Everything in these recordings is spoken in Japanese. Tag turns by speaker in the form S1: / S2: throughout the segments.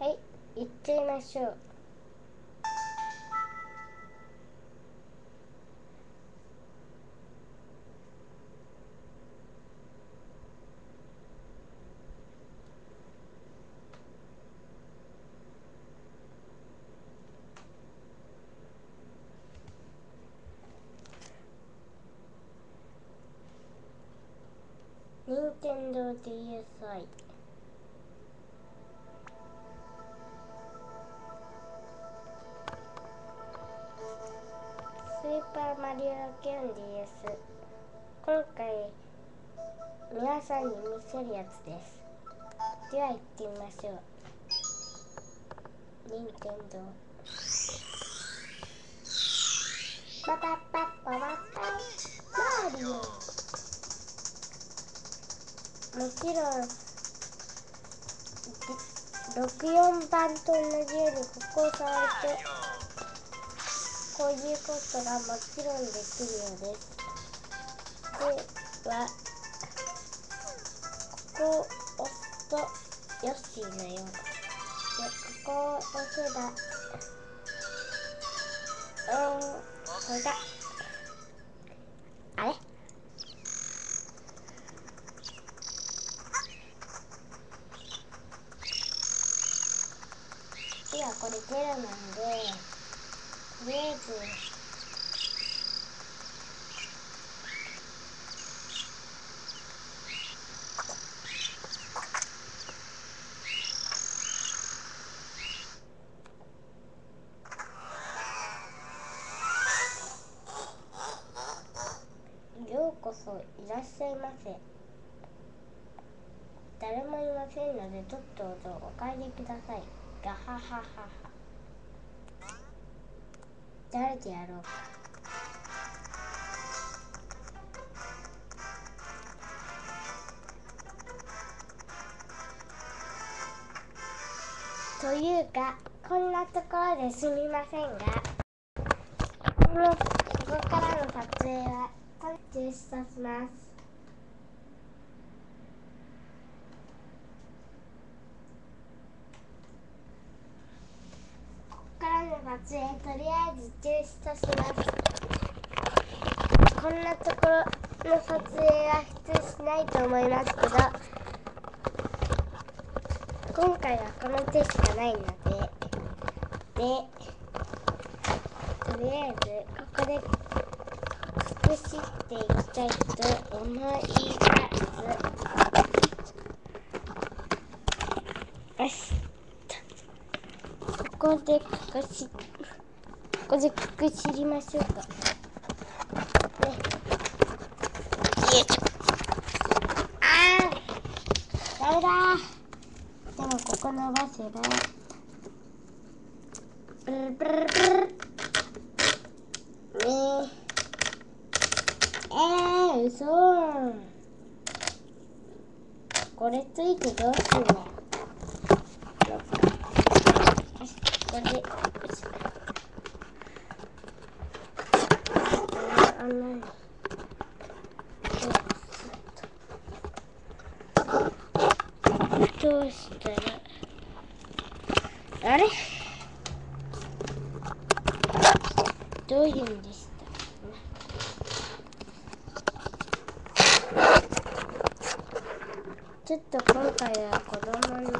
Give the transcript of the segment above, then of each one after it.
S1: はい行っちゃいましょう。任天堂 DSi ーパーマリオキュン DS 今回皆さんに見せるやつです。では行ってみましょう。任天堂パパパパパパマリオもちろん64番と同じようにここを触るとこういうことがもちろんできるようです。ではここを押すとヨッシーのよう。でここを押せばうんこれだあれ今これゼロなんでとりあえずようこそいらっしゃいませ。誰もいませんのでとっととお帰りください。ガハハハハ。誰でやろうというかこんなところですみませんが。このここからの撮影は中止させますここからの撮影とりあえず中止としますこんなところの撮影は普通しないと思いますけど今回はこの手しかないのででとりあえずここで隠していきたいと思います。よし。ここで隠して。ここで隠しりましょうか。ね。よいしょあーダメだ。でもここ伸ばせば。ブルブルブルねえー、嘘。これついてどうするの？よしこれ。でよしあんなどうしたら？あれ？どういうんでした？ちょっと今回は子供にち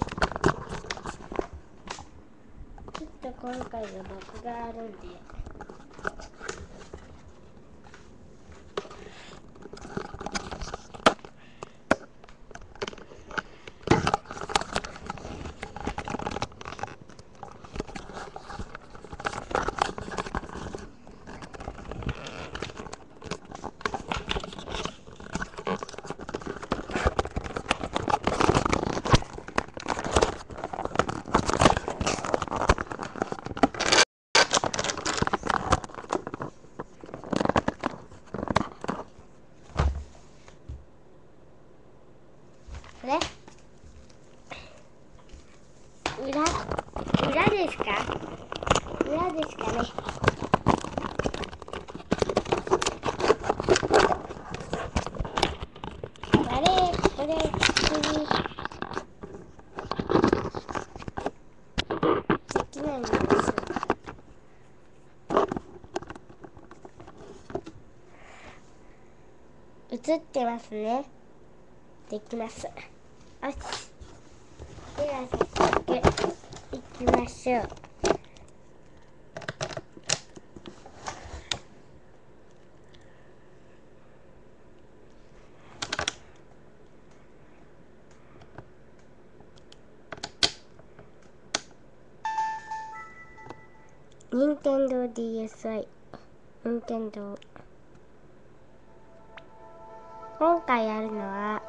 S1: ょっと今回は僕があるんで。ますかね。あれこれ普通に。映ってますね。できます。よし。では、早速、行きましょう。任天堂 DSi 任天堂。今回やるのは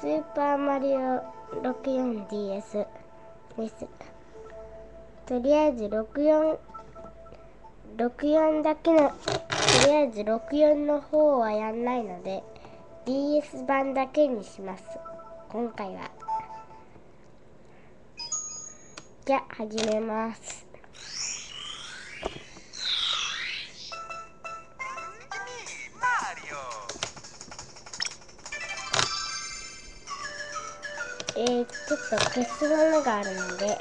S1: スーパーマリオ 64DS です。とりあえず64 64だけのとりあえず64の方はやんないので DS 版だけにします。今回は。じゃあ始めます。えー、ちょっと消すものがあるので。はい。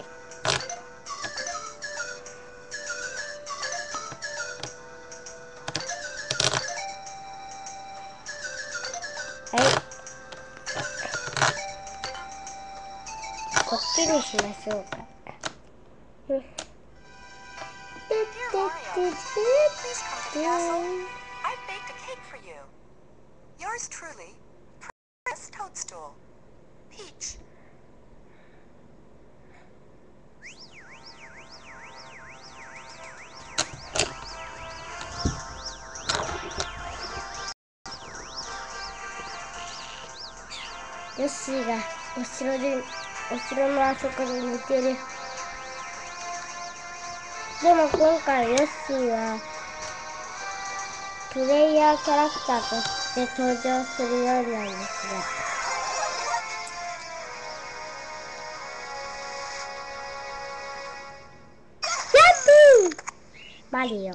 S1: こっちにしましょうか。うん
S2: Dear Mario, please come to the castle. I've baked a cake for you. Yours truly, Princess Toadstool. Peach.
S1: ヨッシーがお城でお城のあそこで寝てる でも今回ヨッシーはプレイヤーキャラクターとして登場するようなんですが。マリオ。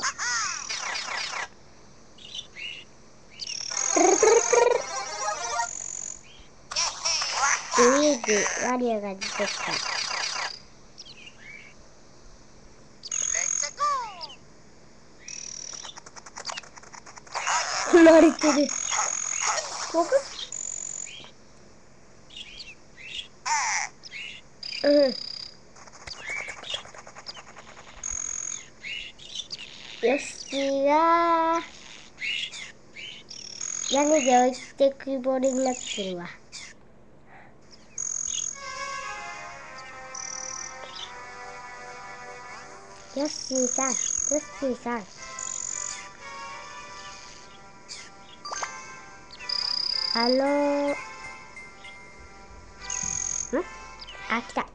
S1: ルイージマリオが出てきた踏まれてる。ここうん。よしが屋根で落ちてくぼれになってるわ。よっしーさんよっしーさん。あのー、ん？あ、来た。あ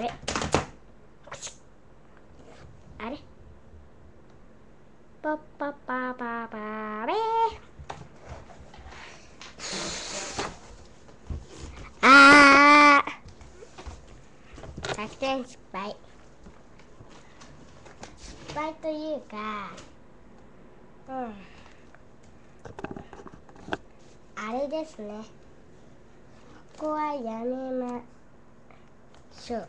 S1: れ？あれ？パッパッパーパーパーレ。ーあー。作戦失敗。失敗というか、うん。あれですね。ここはやめましょう。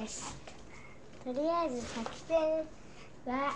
S1: よし。とりあえず作戦は。